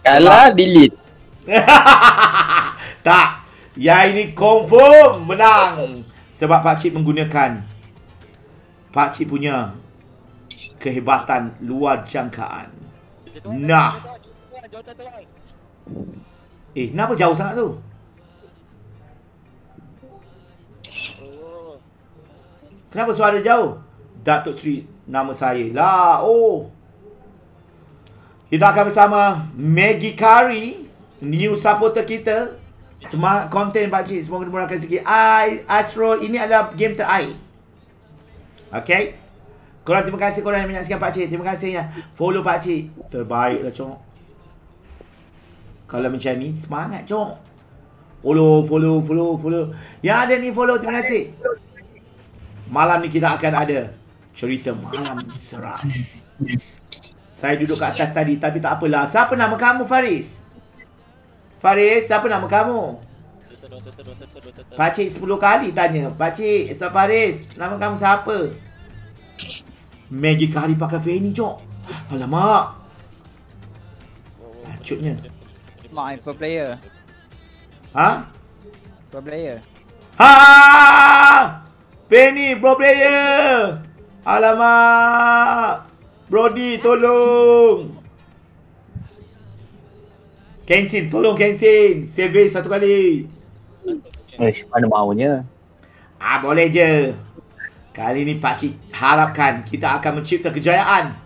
Kalah delete. tak. Yang ini confirm menang. Sebab Pak Cik menggunakan Pak Cik punya kehebatan luar jangkaan. Nah. Eh, kenapa jauh sangat tu? Kenapa suara jauh? Datuk Sri nama saya lah. Oh. Kita akan bersama Maggie Curry, new supporter kita. Semangat konten Pak Cik. Semoga dimurahkan sikit. I, Astro, ini adalah game terakhir. Okay. Korang terima kasih korang yang menyaksikan Pak Cik. Terima kasih ya. Follow Pak Cik. Terbaik lah cok. Kalau macam ni, semangat cok. Follow, follow, follow, follow. Yang ada ni follow. Terima kasih. Malam ni kita akan ada cerita malam seram. Saya duduk kat atas tadi tapi tak apalah. Siapa nama kamu Faris? Faris, siapa nama kamu? Pakcik 10 kali tanya. Pakcik, siapa Faris? Nama kamu siapa? Maggie kali pakai Fanny, cok. Alamak. Lacutnya. Mak, pro player. Ha? Pro player. Ha! Penny, pro player. Alamak. Brody, tolong. Kensin, tolong Kensin. Save satu kali. Eh, mana maunya? Ah, boleh je. Kali ni Pakcik harapkan kita akan mencipta kejayaan.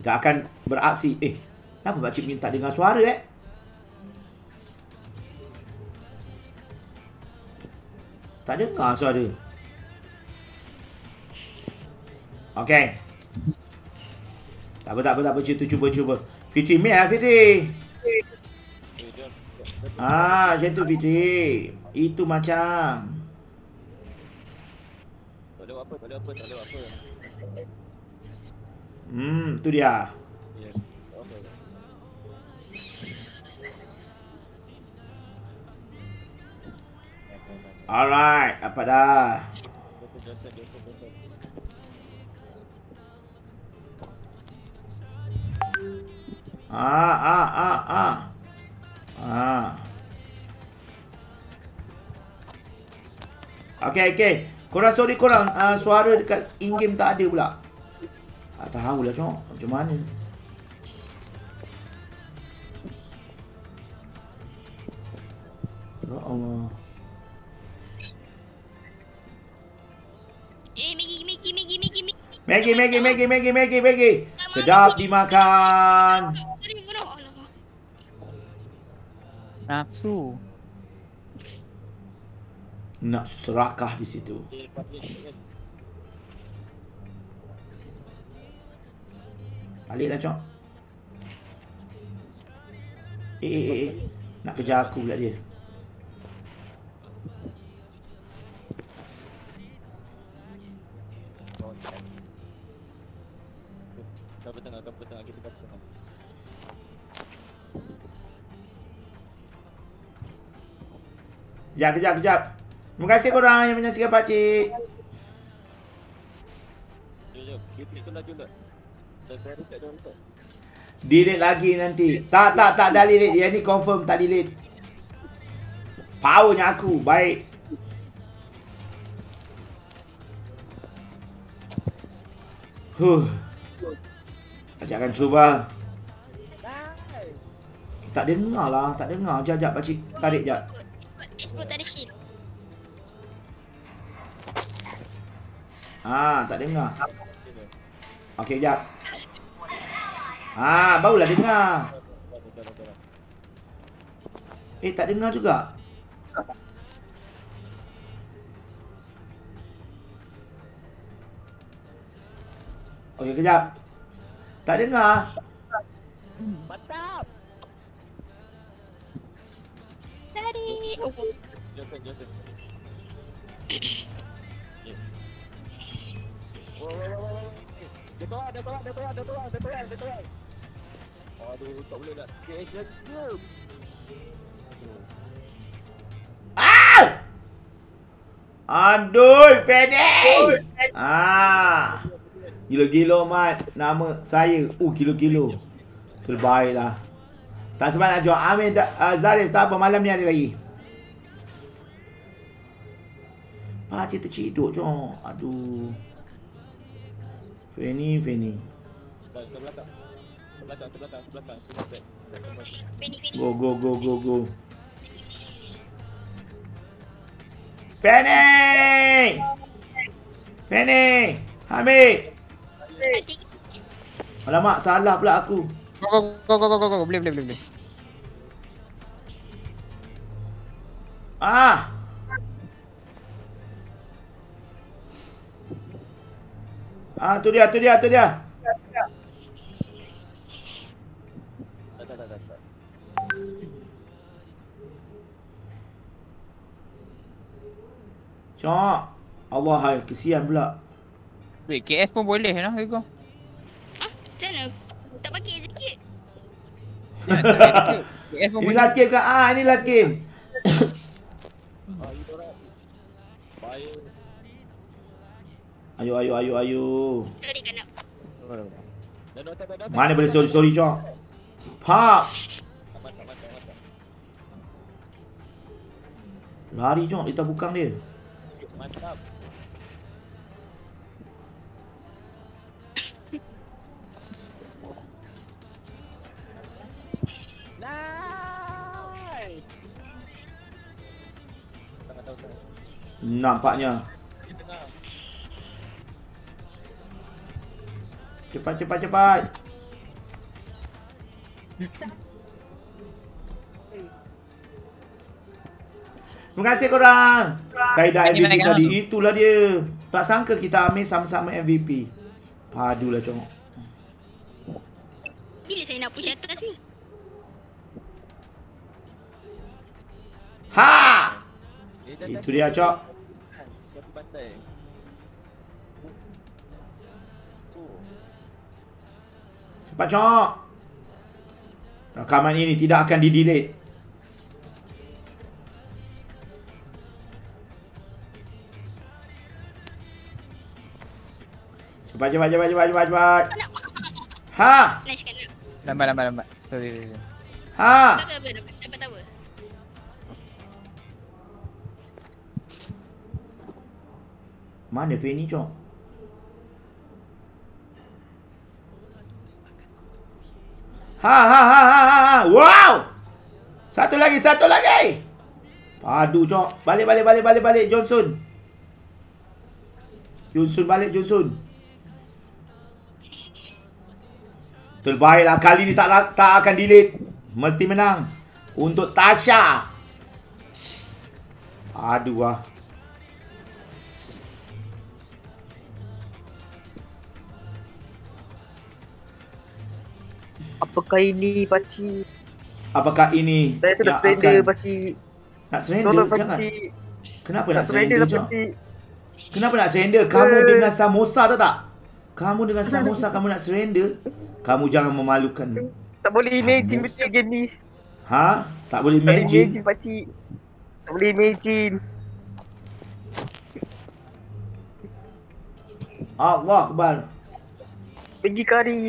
Kita akan beraksi. Eh, kenapa Pakcik minta dengar suara eh? Tak dengar suara. Okey. Tak apa, tak apa, tak apa. Cuba, cuba, cuba. Fitri, mate lah Fitri. Ah, macam tu Fitri. Itu macam. Tak ada apa, tak ada apa, tak ada apa. Hmm, tu dia. Alright, apa dah? Ah, ah, ah, ah. Ah. Okay, okay. Korang sorry korang uh, suara dekat in-game tak ada pula. Tak tahu lah cok. Macam mana? Ya Allah. Maggie, Maggie, Maggie, Maggie, Maggie, Maggie. Sedap dimakan. Nafsu. Nak serakah di situ. Eh, Fatih, kan? Balik lah cok. Eh, eh, eh, eh. Nak kejar aku pula dia. Tengah, kapal tengah, kita kapal tengah. Kejap, kejap, kejap. Terima kasih korang yang menyaksikan pakcik. Jom, jom. Kita tu laju lah. Dah saya dekat dalam tu. Delete lagi nanti. Tak, tak, tak dah delete. Yang ni confirm tak delete. Powernya aku. Baik. Huh. Pakcik akan cuba. Tak dengar lah. Tak dengar. Sekejap, sekejap. Pakcik tarik sekejap. Export tak ada shield. Ah, tak dengar. Okey, sekejap. Ah, barulah dengar. Eh, tak dengar juga. Okey, kejap. Tak dengar. Tadi. Oh, Johnson, Johnson. Yes. Dia keluar, dia keluar, dia keluar, dia keluar, dia keluar, dia keluar. Aduh, tak boleh nak. Ah! Aduh, pendek. Ah. Gilo-gilo mat nama saya. Uh kilo-kilo. Terbaiklah. Tak sempat nak jual. Amin uh, Zarif tak apa malam ni ada lagi. Pakcik terciduk cok. Aduh. Fanny, Fanny. Go, go, go, go, go. Fanny! Fanny! Hamid! Nanti Alamak, salah pula aku. Go go go go go go go. Boleh boleh boleh boleh. Ah! Ah, tu dia, tu dia, tu dia. Cok. Allah hai, kesian pula. Wait, KS pun boleh noh. Go. Ah, macam mana? Tak pakai sikit. KS pun Ini boleh. last game kan? Ah, ini last game. Ayo, ayo, ayo, ayo. Sorry kan nak. Dah, dah, dah, dah, dah. Mana boleh sorry-sorry, Cok? Pak! Lari, Cok. Kita bukang dia. Mantap. Nampaknya. Cepat, cepat, cepat. Terima kasih korang. Saya dah MVP tadi. Itulah dia. Tak sangka kita ambil sama-sama MVP. Padulah congok. Bila saya nak push atas ni? Ha! Itu dia cok. Pantai? Cepat cok. Rakaman ini tidak akan di-delete. Cepat, cepat, cepat, cepat, cepat, cepat. Ha! Lambat lambat lambat. Sorry sorry. sorry. Ha! Mana Fanny cok? Ha ha ha ha ha ha. Wow! Satu lagi, satu lagi. Padu cok. Balik balik balik balik balik Johnson. Johnson balik Johnson. Terbaiklah kali ni tak tak akan delete. Mesti menang. Untuk Tasha. Aduh ah. Apakah ini pakcik? Apakah ini Saya sudah yang surrender akan- pakcik. Nak surrender? Tolong Jangan. pakcik. Kenapa Nak nak surrender surrender, lah. Kenapa nak surrender? Kamu Eh. dengan samosa tahu tak? Kamu dengan samosa kamu nak surrender? Kamu jangan memalukan. Tak boleh imagine betul game ni. Ha? Tak boleh Tak boleh imagine. imagine pakcik. Tak boleh imagine. Allah Akbar. Pergi kari.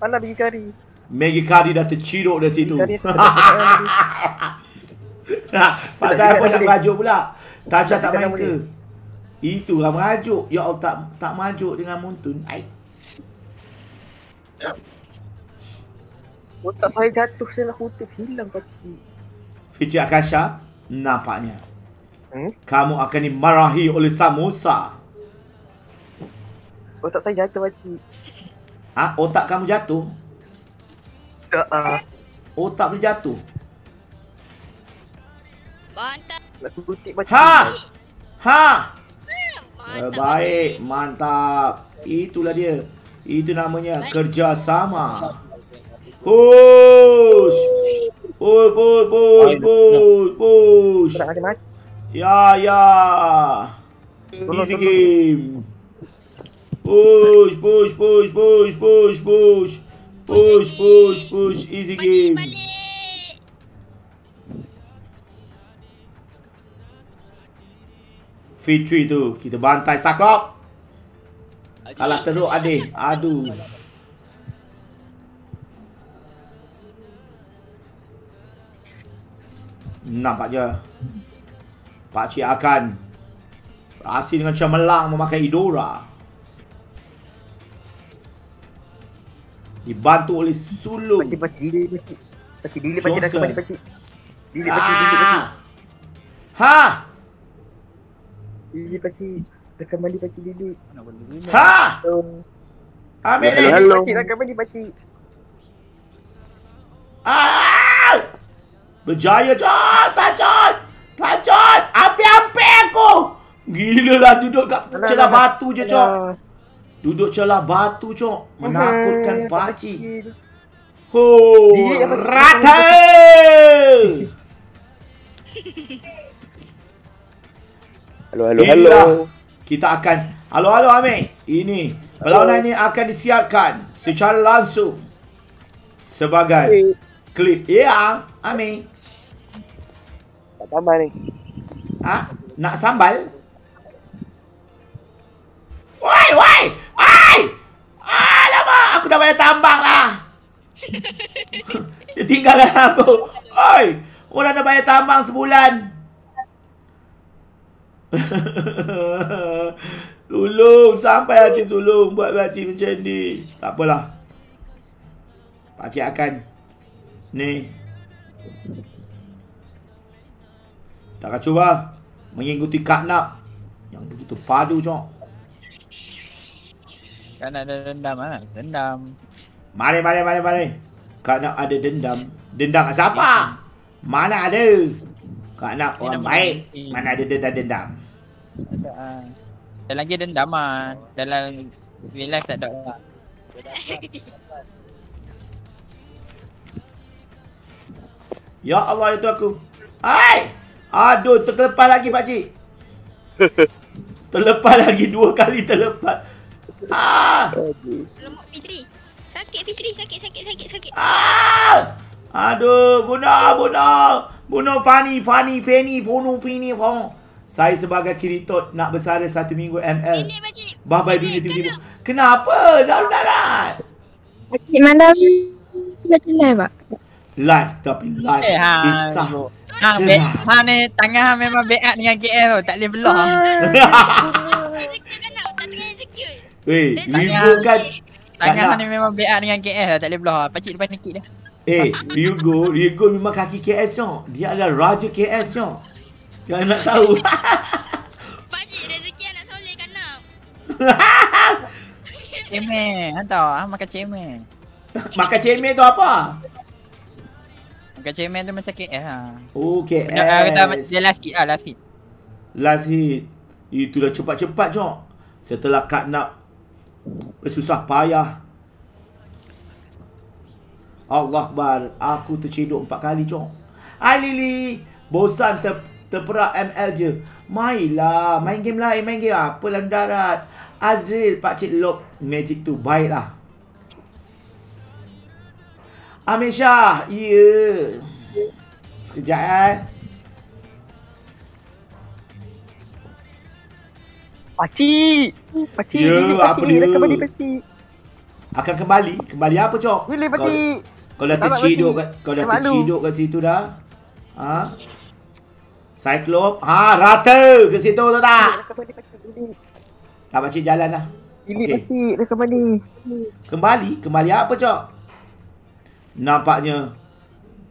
Mana pergi kari? Maggie Cardi dah terciduk dari situ. Kari sekali. Pasal apa nak merajuk pula? Tasha tak main ke? Itu lah merajuk. Ya Allah tak tak merajuk dengan Muntun. Ai. Otak saya jatuh saya nak kutip hilang pakcik. Fitri Akasha, nampaknya. Hmm? Kamu akan dimarahi oleh samosa. Otak saya jatuh pakcik. Ha? Otak kamu jatuh? Tak ah. Otak boleh jatuh? Mantap. Nak kutip pakcik. Ha! Ha! Eh, Mantap. baik, mantap. Itulah dia. Itu namanya kerjasama. Push! Push, push, push, push, push. Tak. Ya, ya. Easy game. Push, push, push, push, push, push. Push, push, push. Easy game. Fitri tu. Kita bantai Saklop. Kalah teruk adik. Aduh. Nampak je. Pak Cik akan berhasil dengan cemerlang memakai Idora. Dibantu oleh sulung. Pakcik, pakcik, delay, pakcik. Pakcik, delay, pakcik, dah Johnson. kembali, pakcik. Delay, pakcik, delay, pakcik. Ha! Delay, pakcik. Dah kembali, pakcik, delay. Ha! Ambil ni. hello. Pakcik, dah kembali, pakcik. Ah! Berjaya John! Tajun! Tajun! Api-api aku! Gila lah duduk kat celah batu je, Cok. Duduk celah batu, Cok. Menakutkan Eh, pakcik. Ho! Rata! Hello, hello, Inilah hello. Kita akan Halo halo Amir Ini Perlawanan ini akan disiarkan Secara langsung Sebagai Klip Ya Amir Tak tambah ni. Ha? Nak sambal? Aku dah bayar tambang lah. Dia tinggalkan aku. Oi! Orang dah bayar tambang sebulan. Sulung, sampai hati sulung buat pakcik macam ni. Tak apalah. Pakcik akan. Ni. Tak akan cuba mengikuti Katnap yang begitu padu, Cok. Kan ada dendam ah. Dendam. Mari, mari, mari, mari. Katnap ada dendam. Dendam kat siapa? Mana ada? Katnap Ni orang nama baik. Mana ada dendam-dendam? Ada ah. Dalam game dendam ah. Dalam real life tak ada ah. Ya Allah, itu aku. Hai! Aduh, terlepas lagi, pakcik. terlepas lagi. Dua kali terlepas. Ah! Lemuk Fitri. Sakit Fitri, sakit, sakit, sakit, sakit. Ah! Aduh, bunuh, bunuh. Bunuh Fani, Fani, Feni, Fono, Fini, Fon. Saya sebagai kiritot nak bersara satu minggu ML. Nenek pakcik. Babai bini tiba-tiba. kenapa? Darat. Pakcik malam macam mana pak? Live tapi live. Eh, ha. Kisah. Serah. be, ha ni tangan memang beat dengan KL tu. Tak boleh belah. Weh. Ryugo kan. Tangan ni memang beat dengan KL tu. Tak boleh belah. Pakcik depan nikit dah. Eh, Ryugo, Ryugo memang kaki KS cok. Dia adalah raja KS cok. Jangan nak tahu. Pakcik, rezeki anak soleh kan nak. Cemen. Hang tahu. Hang makan cemen. Makan cemeh tu apa? Makan cemen tu macam KL ha. Oh, KS. Benda uh, kata dia last hit ah last hit. Last hit. Itulah cepat-cepat cok. Setelah Kak Nak bersusah payah. Allah Akbar. Aku tercedok empat kali cok. Hai Lily. Bosan ter, terperak ML je. Mainlah. Main game lain. Main game apa dalam darat. Azril. Pakcik lock magic tu. Baiklah. Amir Shah. Ya. Sekejap eh. Pakcik. Pakcik, Ya, apa dia? Dah kembali, pakcik. Akan kembali. Kembali apa cok? Boleh, Kau- pakcik. Kau dah Tak nak terciduk kat kau dah terciduk kat situ dah. Ha? Cyclop. Ha, rata ke situ tu tak? Dah kembali, pakcik. Tak pakcik jalan dah. Delay, Okey. pakcik. Dah kembali. Kembali? Kembali apa cok? Nampaknya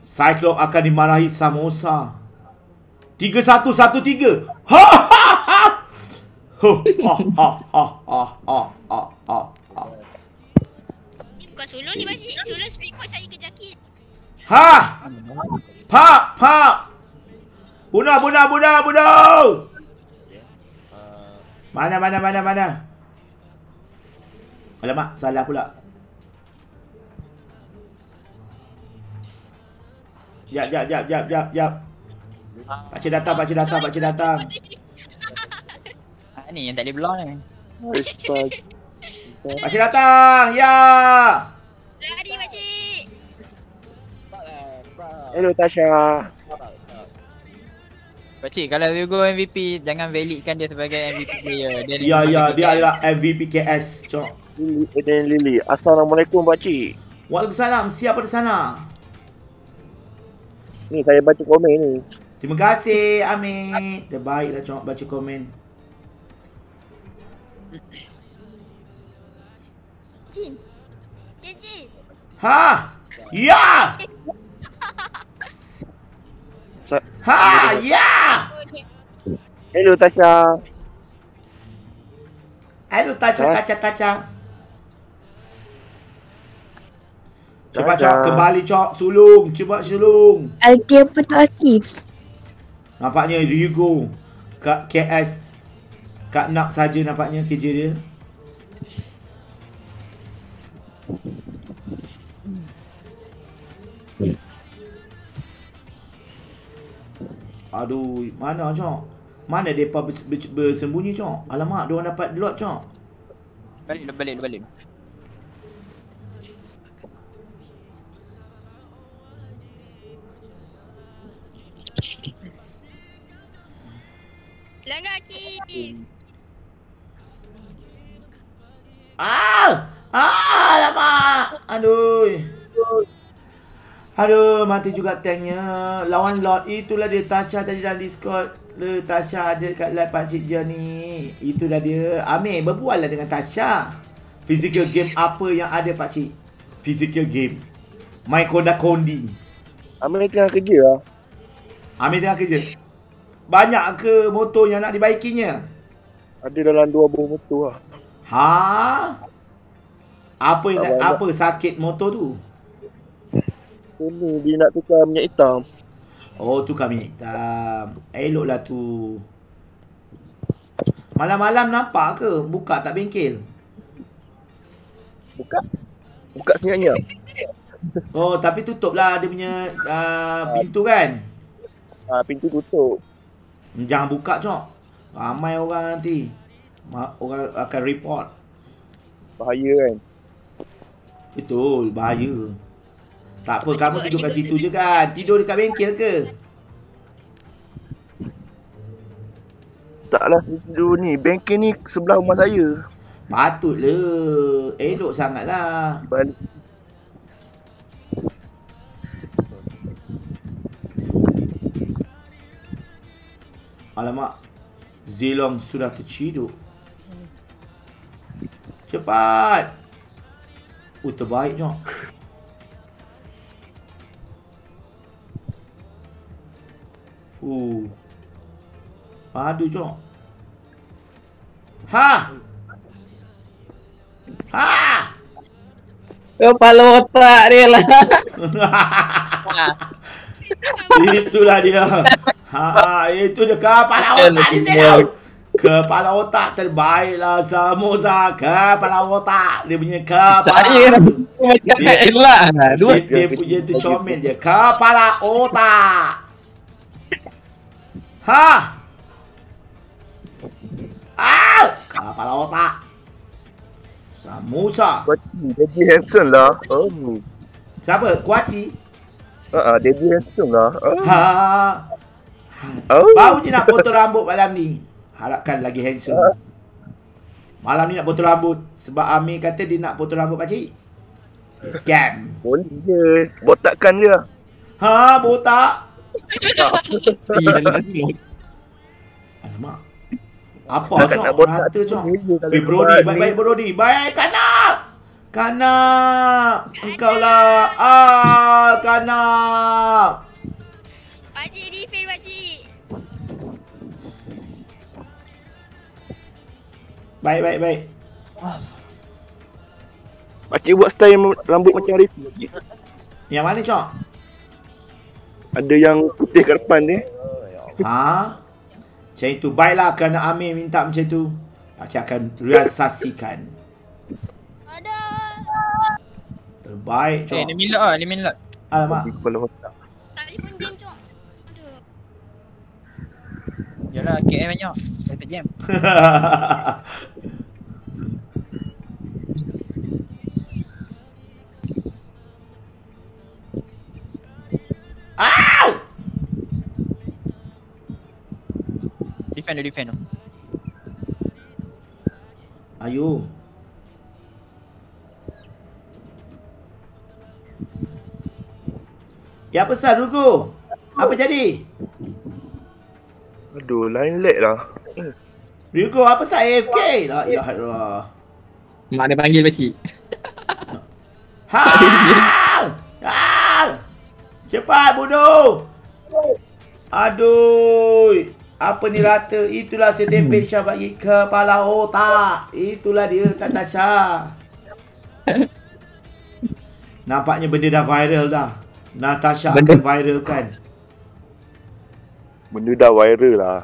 Cyclop akan dimarahi Samosa. 3113. Ha ha ha. Ha! ha, ha, ha Pak! Pak! Bunuh! Bunuh! Bunuh! Bunuh! Mana? Mana? Mana? Mana? Alamak! Salah pula. Jap! Jap! Jap! Jap! Jap! Pakcik datang! Pakcik datang! Pakcik datang! Sorry ni yang tak boleh belah ni. Pakcik datang, ya! Lari pakcik. Hello Tasha. Pakcik kalau you go MVP jangan validkan dia sebagai MVP player. Dia Ya ya dia adalah MVP KS cok. Lili, Eden Lili. Assalamualaikum pakcik. Waalaikumsalam. Siapa di sana? Ni saya baca komen ni. Terima kasih Amir. Terbaiklah cok baca komen. Jin. Jin Jin. Ha? Ya. Ha, ya. Hello Tasha. Hello Tacha Ha? Tacha Tacha. Cepat Tacha. cok kembali cok sulung. Cepat sulung. Apa tak aktif? Nampaknya Rigo kat KS kat nak saja nampaknya kerja dia. Aduh, mana cok? Mana depa bers- bers- bersembunyi cok? Alamak, dia orang dapat lot cok. Balik balik balik. Langgar Kim. Ah! Ah, alamak. Aduh. Aduh, mati juga tanknya. Lawan Lord. Itulah dia Tasha tadi dalam Discord. Le, Tasha ada kat live Pakcik Jan ni. Itulah dia. Amir, berbual lah dengan Tasha. Physical game apa yang ada Pakcik? Physical game. Main konda-kondi. Amir tengah kerja lah. Amir tengah kerja. Banyak ke motor yang nak dibaikinya? Ada dalam dua buah motor lah. Ha? Apa yang banyak. apa sakit motor tu? Ini dia nak tukar minyak hitam. Oh tu kami hitam. Eloklah tu. Malam-malam nampak ke? Buka tak bengkel? Buka. Buka senyap-nyap. Oh tapi tutup lah dia punya uh, pintu kan? Ha, pintu tutup. Jangan buka cok. Ramai orang nanti. Orang akan report. Bahaya kan. Betul, bahaya. Tak apa, kamu tidur kat situ je kan? Tidur dekat bengkel ke? Taklah tidur ni. Bengkel ni sebelah rumah saya. Patutlah. Elok sangatlah. Balik. Alamak. Zilong sudah terciduk. Cepat. Oh, terbaik Jok. Fuh. Padu Jok. Ha! Ha! Kepala otak dia lah. Itulah dia. Ha, itu dia kepala otak dia tengok. Kepala otak terbaiklah samosa. Kepala otak. Dia punya kepala. Saya Dia- lah. Dia, dia punya tu comel je. Kepala otak. Ha! Ah! Kepala otak. Samosa. Kuaci. Daddy Hanson lah. Oh. Siapa? Kuaci? Ha, uh, Daddy Hanson lah. Oh. Ha. oh. Baru je nak potong rambut malam ni. Harapkan lagi handsome. Malam ni nak potong rambut. Sebab Amir kata dia nak potong rambut pakcik. Scam. Boleh je. Botakkan je. Ha, botak. Alamak. Apa cok? nak botak Rata tu cok. kalau Eh Brody, buat baik-baik. Brody. Baik kanak. Kanak. Engkau lah. Ah, kanak. Pakcik refill pakcik. Baik, baik, baik. Pakcik buat style rambut macam Arif. Yang mana cok? Ada yang putih kat depan ni. Ha? Macam itu. Baiklah kerana Amir minta macam tu. Pakcik akan realisasikan. Ada. Terbaik cok. Eh, ni minlot ah, ni minlot. Alamak. Kepala otak. Telefon jam cok. Aduh. Yalah, KM banyak. Saya tak jam. Au! defend, dia defend. Ayo. Ya pesan Rugo. Apa jadi? Aduh, lain lag lah. Rugo apa sah AFK? La ilaha illallah. Mak dia panggil pakcik. Ha! Ha! Cepat bunuh. Aduh. Apa ni rata? Itulah setempel Syah bagi kepala otak. Itulah dia Natasha. Nampaknya benda dah viral dah. Natasha Benda- akan viralkan. Benda dah viral lah.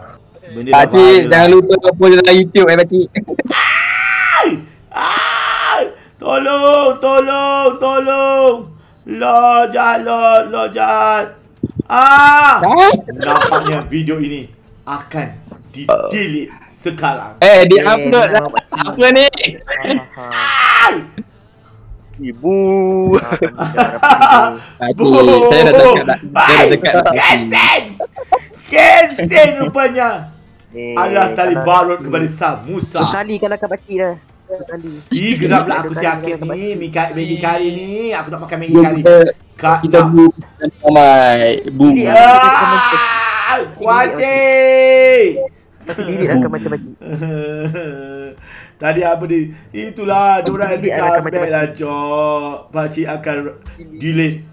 Benda dah Pakcik viral. jangan lupa post dalam YouTube eh pakcik. Tolong, tolong, tolong. Lo jahat, lo, lo jahat. Ah! Nampaknya video ini akan di-delete sekarang. Eh dia upload lah. Apa ni? Ai! Ibu. Pakcik saya dah dekat dah. Saya dah dekat dah. pakcik. Cancel! Cancel rupanya. Allah tali barut kepada Sam Musa. Sekali kalau kat pakcik dah. Ih, geramlah aku sakit ni. Mika, Maggi curry ni. Aku nak makan Maggi kita Kak, kita boom ramai. Boom. Ah! Diri akan macam pakcik. Tadi apa ni? Itulah Diorang Delete LP lah, comeback lah Jok Pakcik akan delete